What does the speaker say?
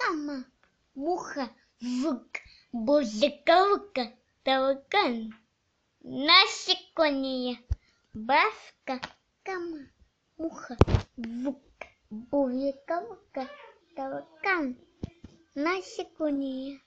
кама, муха, вук, бузыковка, таракан, насекомые, баска, кама, муха, вук, бузыковка, таракан, насекомые.